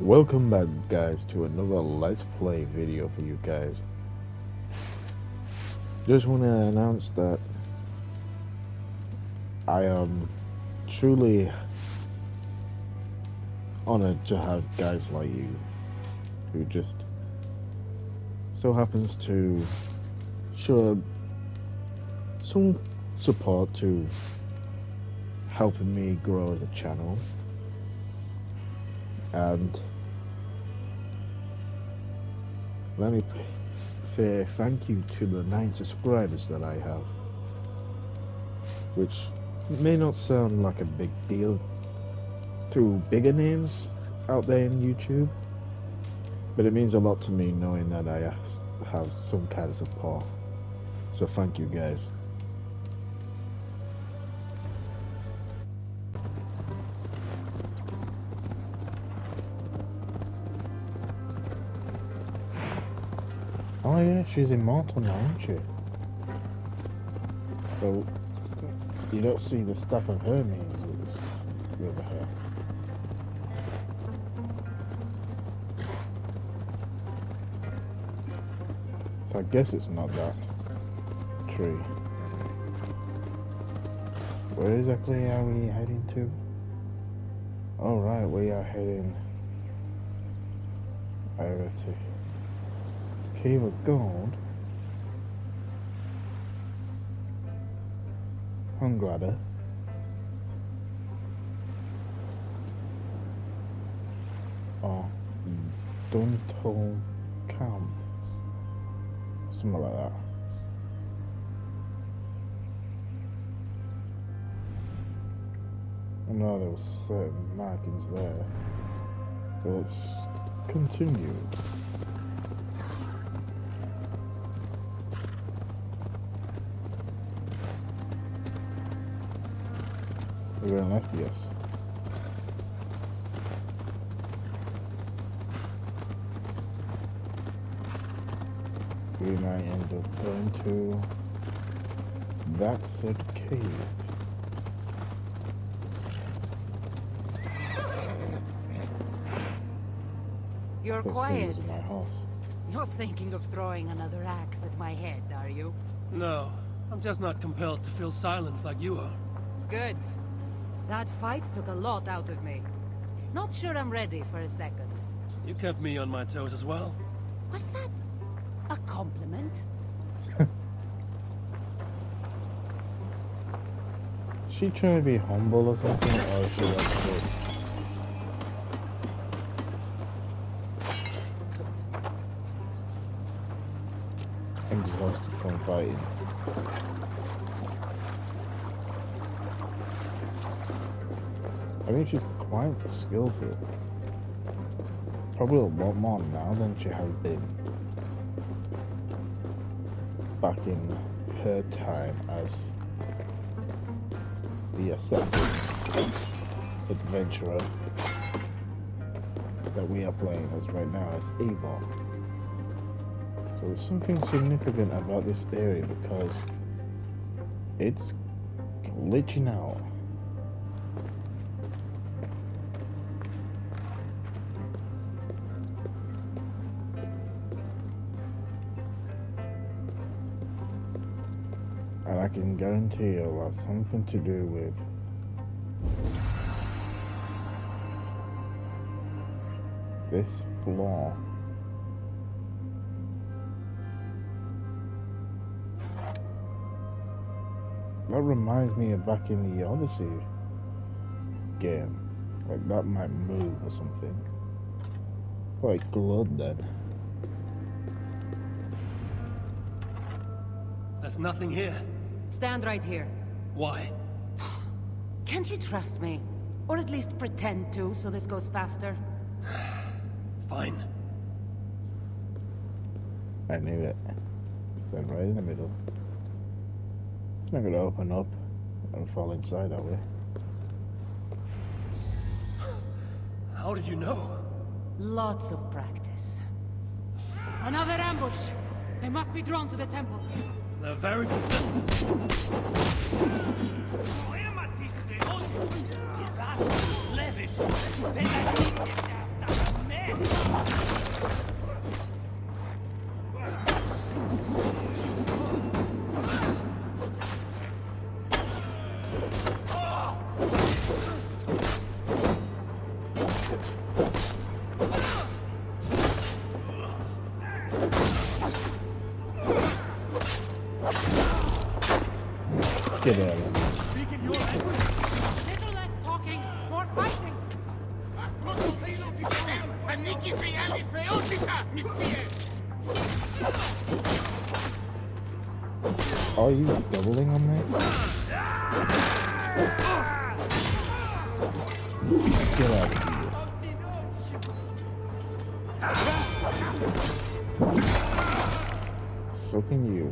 Welcome back guys to another Let's Play video for you guys. Just want to announce that I am truly honored to have guys like you who just so happens to show some support to helping me grow as a channel and let me say thank you to the nine subscribers that I have which may not sound like a big deal to bigger names out there in YouTube but it means a lot to me knowing that I have some kind of support. So thank you guys Oh yeah, she's immortal now, isn't she? So you don't see the Staff of Hermes is with her. So I guess it's not that tree. Where exactly are we heading to? All right, oh, we are heading over to Cave of Gold. Hungrada. Or Duntal Camp. Something like that. I know there was certain markings there. So let's continue. We're going left, yes. We might end up going to that said cave. You're quiet. You're thinking of throwing another axe at my head, are you? No, I'm just not compelled to feel silence like you are. Good. That fight took a lot out of me. Not sure I'm ready for a second. You kept me on my toes as well. Was that a compliment? Is she trying to be humble or something, or she like exhausted from fighting. Quite skillful. Probably a lot more now than she has been back in her time as the assassin adventurer that we are playing as right now as Ava. So there's something significant about this area because it's glitching out. Can guarantee it has uh, something to do with this floor. That reminds me of back in the Odyssey game. Like that might move or something. Like blood then. There's nothing here. Stand right here. Why? Can't you trust me? Or at least pretend to, so this goes faster? Fine. I knew it. Stand right in the middle. It's not gonna open up and fall inside, are we? How did you know? Lots of practice. Another ambush! They must be drawn to the temple. They're very persistent. Get mister Are you doubling on me? Get out of here. So can you.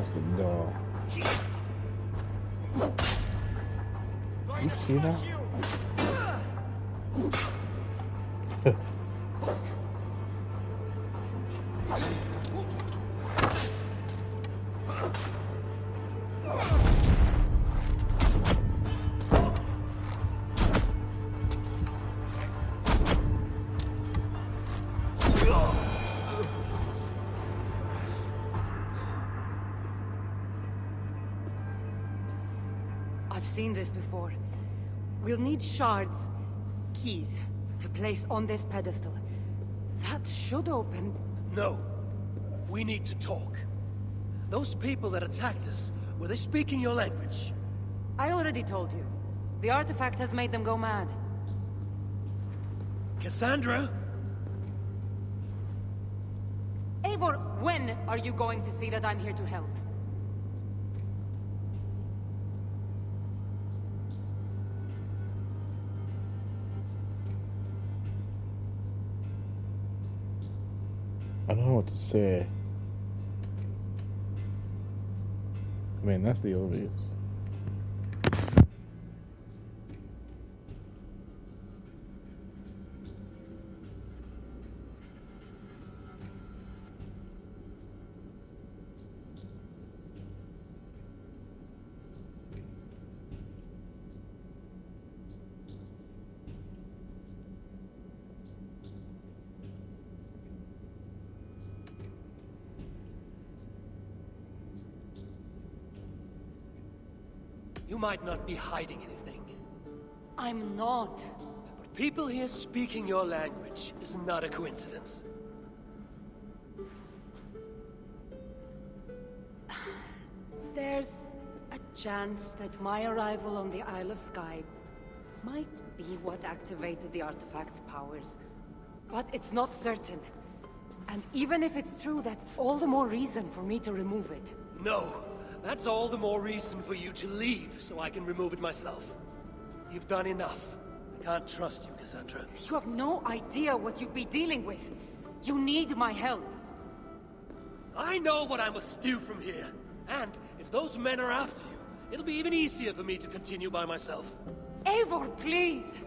That's the door. You see that? Need shards, keys, to place on this pedestal. That should open. No. We need to talk. Those people that attacked us, were they speaking your language? I already told you. The artifact has made them go mad. Kassandra? Eivor, when are you going to see that I'm here to help? I don't know what to say. I mean, that's the obvious. You might not be hiding anything. I'm not. But people here speaking your language is not a coincidence. There's a chance that my arrival on the Isle of Skye might be what activated the artifact's powers. But it's not certain. And even if it's true, that's all the more reason for me to remove it. No. That's all the more reason for you to leave, so I can remove it myself. You've done enough. I can't trust you, Kassandra. You have no idea what you'd be dealing with. You need my help. I know what I must do from here. And if those men are after you, it'll be even easier for me to continue by myself. Eivor, please!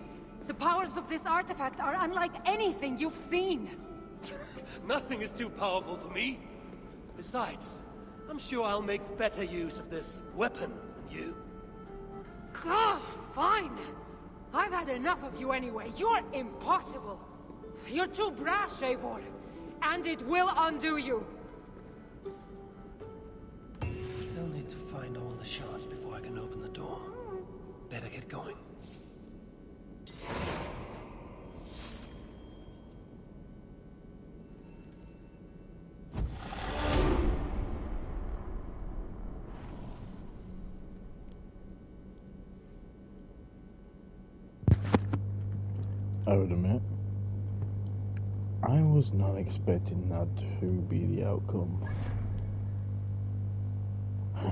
The powers of this artifact are unlike anything you've seen. Nothing is too powerful for me. Besides, I'm sure I'll make better use of this weapon than you. Ah, fine. I've had enough of you anyway. You're impossible. You're too brash, Eivor. And it will undo you. I still need to find all the shards before I can open the door. Better get going. Admit. I was not expecting that to be the outcome.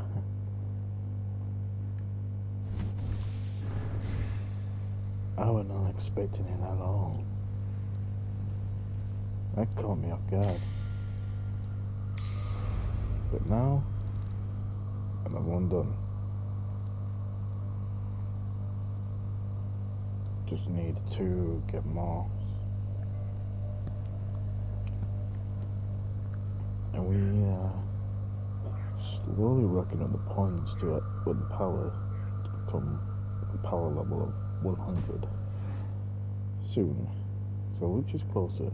I was not expecting it at all. That caught me off guard. But now, another one done. Just need to get more. And we uh, slowly working on the points to it with the power to become the power level of 100 soon. So which is closer?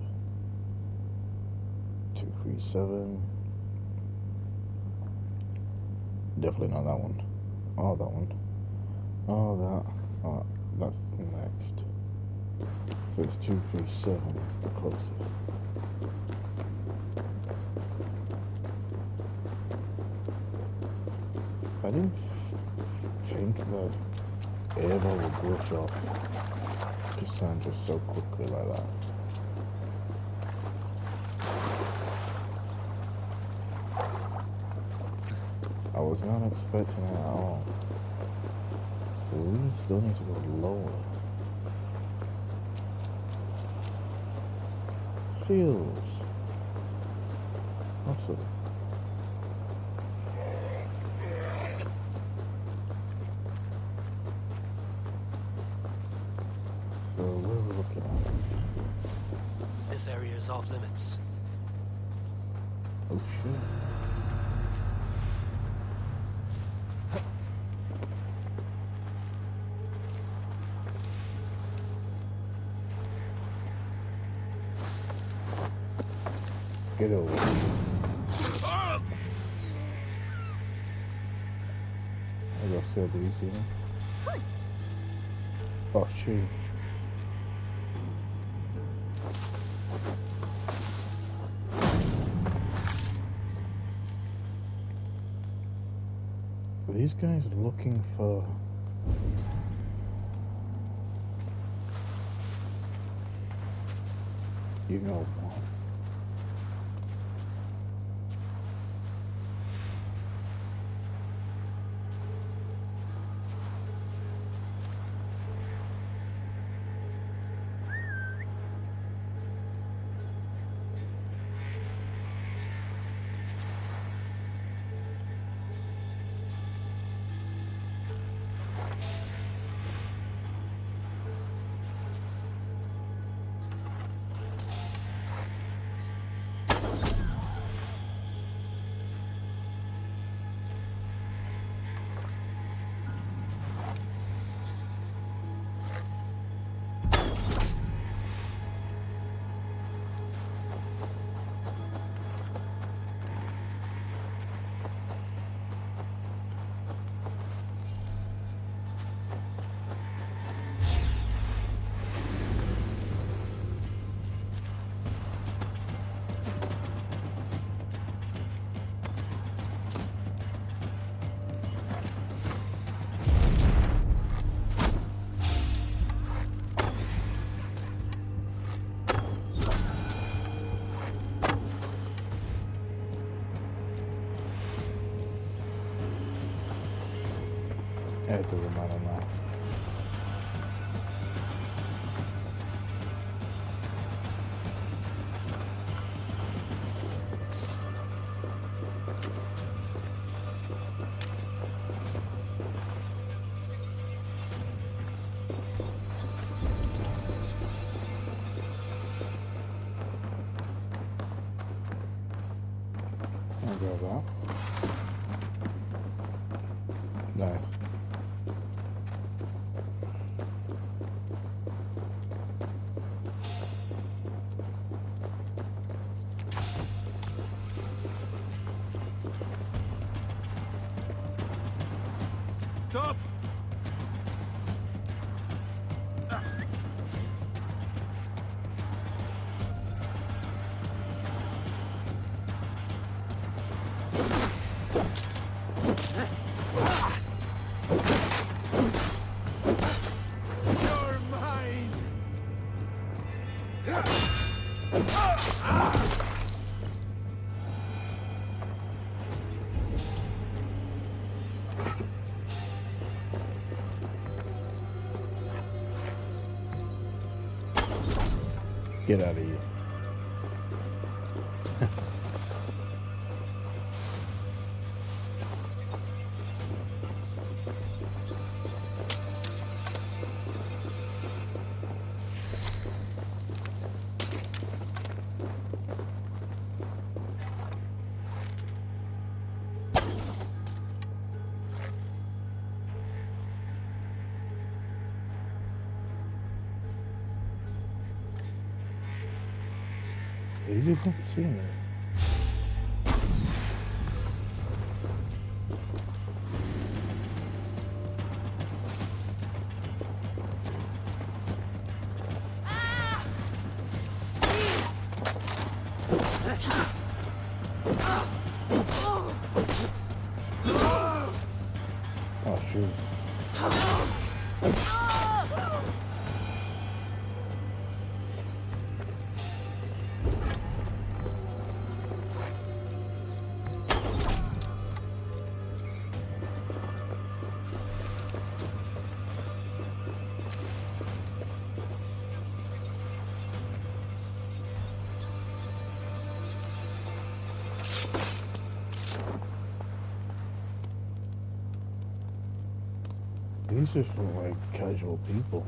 237. Definitely not that one. Oh, that one. Oh, that. Oh, that's next. So it's 237, it's the closest. I didn't think that Eva would glitch off Kassandra so quickly like that. I was not expecting it at all. We still need to go lower. What's it? So where are we looking at? This area is off limits. Oh shit. As I you see him? Oh shoot. These guys are looking for you know what? It doesn't Get out of here. Easy to see me. Oh These are look like casual people.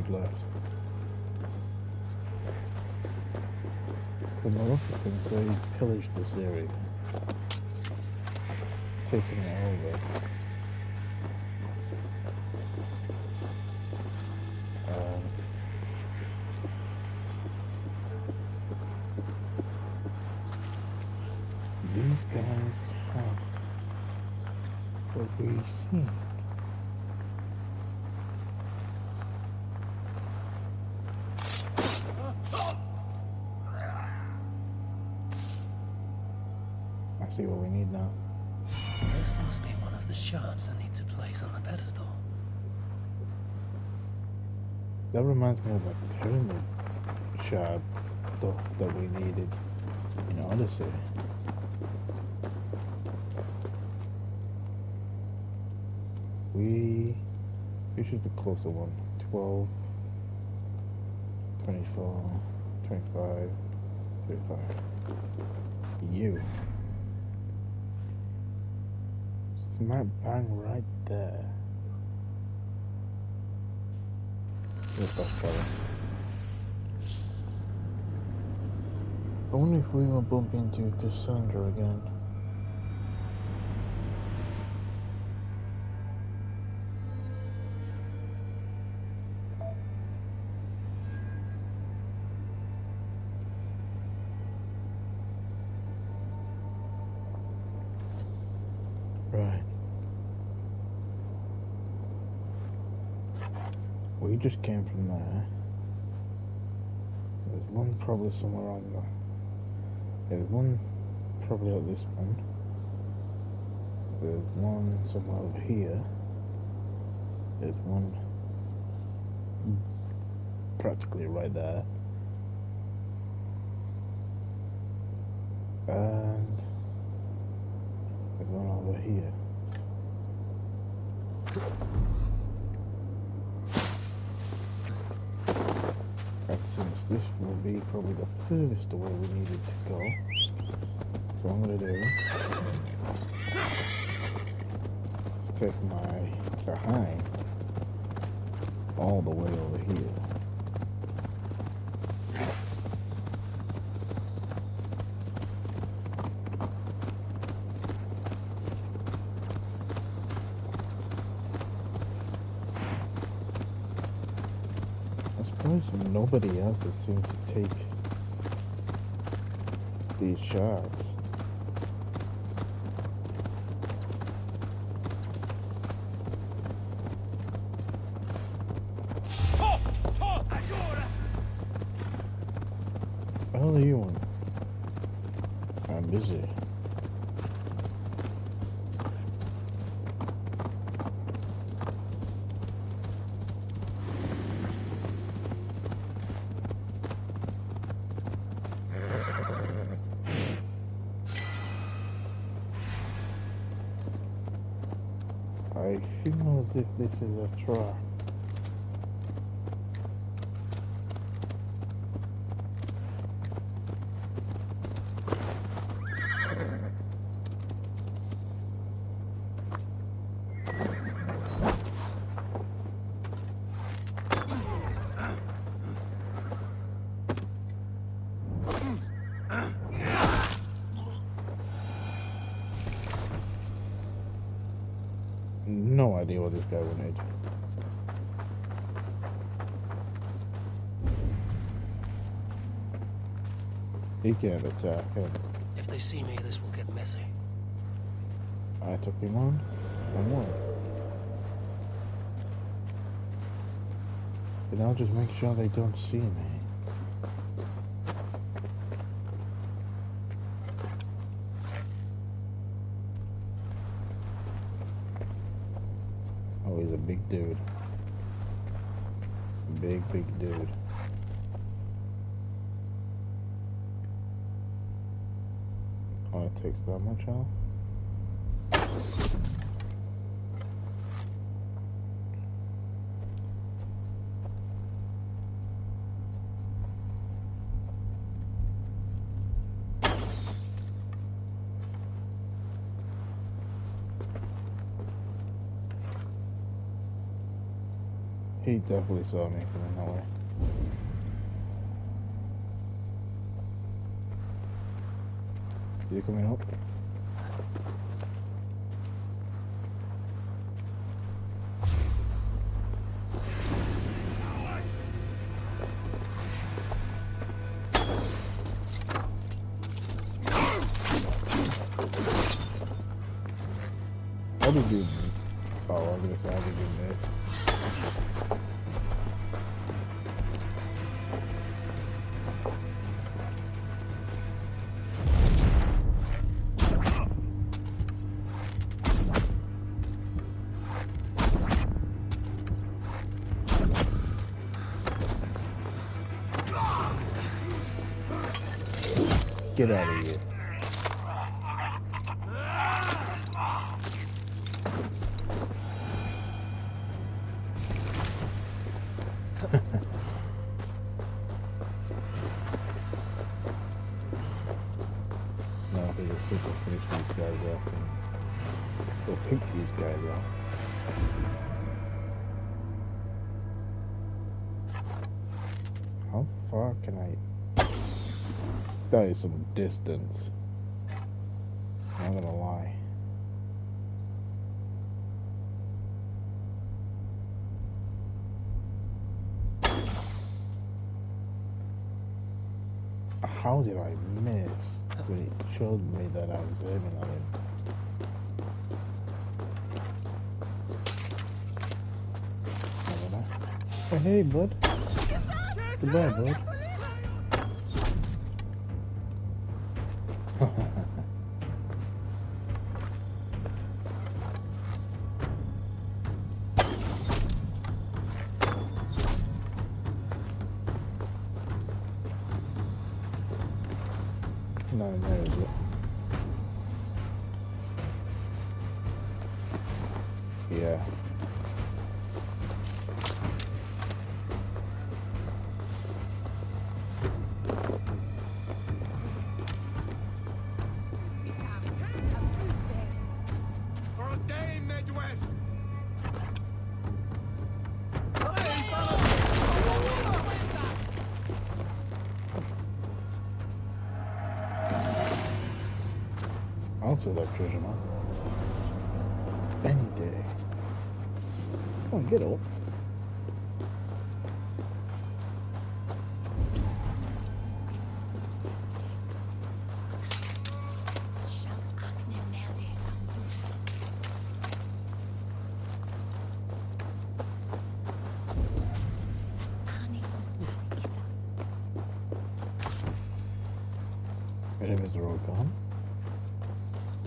Dude left. The Maleficents, they pillaged this area, taking it over. See what we need now. This must be one of the shards I need to place on the pedestal. That reminds me of the pyramid shard stuff that we needed in Odyssey. We which is the closer one? 12 24 25 35 You Smack bang right there. Fast travel. I wonder if we will bump into Kassandra again. Right. We just came from there. There's one probably somewhere on the. There's one probably at this one. There's one somewhere over here. There's one practically right there. And there's one over here. Since this will be probably the furthest away we needed to go, so I'm gonna do is take my behind all the way over here. I suppose nobody else has seemed to take these shards. What the hell are you on? I'm busy. I if this is a trap. No idea what this guy wanted. He can't attack him. If they see me, this will get messy. I took him on. One more. And I'll just make sure they don't see me. Oh, he's a big dude. Big, big dude. Oh, it takes that much off? He definitely saw me coming that way. He coming up? Get out of here. No, think it's simple finish these guys off and we'll pick these guys off. How far can I that is some distance. I'm not gonna lie. How did I miss when it showed me that I was aiming at? Oh, hey, bud. Goodbye, bud. Treasure map. Any day. Come on, get up. Enemies are all gone.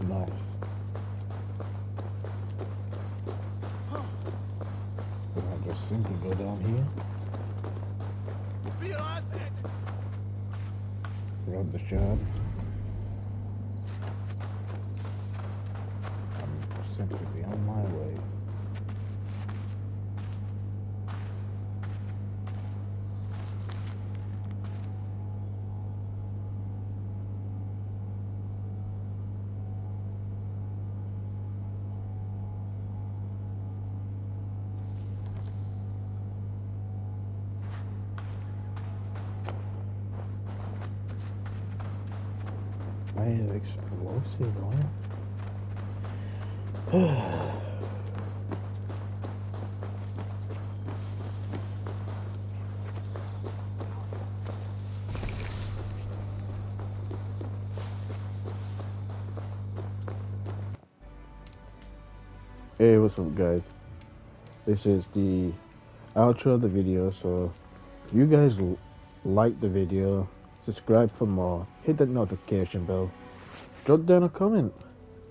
Nice. Just simply go down here, grab the shard, and simply be on my way. I have explosive oil. Hey, what's up, guys? This is the outro of the video. So, you guys like the video, subscribe for more, hit that notification bell, drop down a comment.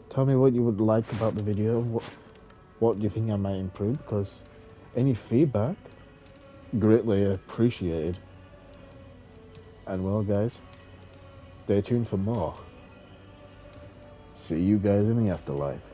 Tell me what you would like about the video. What what do you think I might improve? Because any feedback, greatly appreciated. And well, guys, stay tuned for more. See you guys in the afterlife.